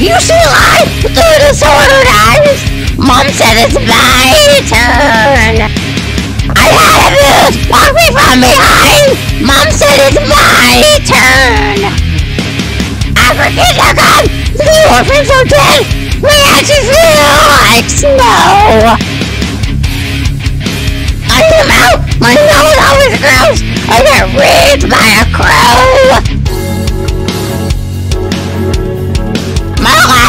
You see light through disordered eyes. Mom said it's my turn. I had abuse. Walk me from behind. Mom said it's my turn. Africans are gone. The orphans are dead. My ashes feel like snow. I am out. My nose always grows. I get raised by a crow.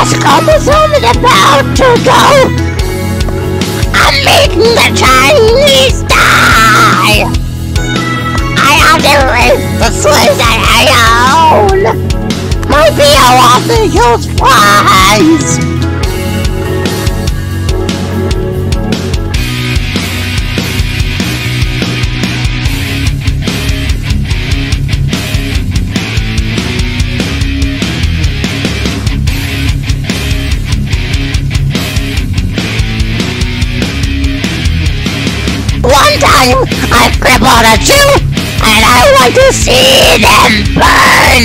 Chromosome is about to go. I'm making the Chinese die. I have to raise the slaves I own. My BO off the time I crippled a Jew and I want to see them burn.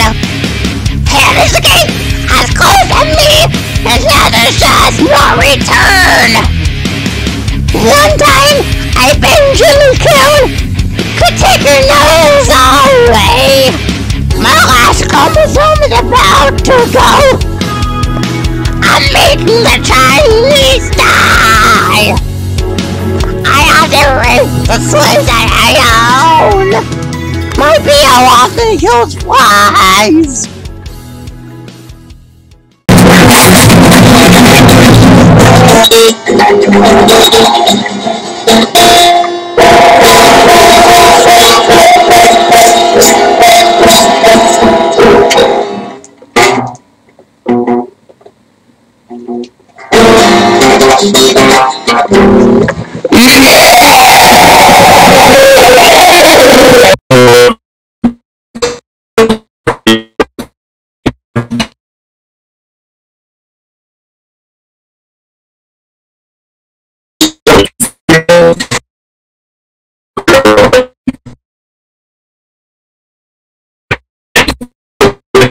Here is the gate has closed on me and now there's just no return. One time I Benjamin killed could take your nose away. My last chromosome is about to go. I'm making the Chinese the slaves I own! might My BO often kills flies!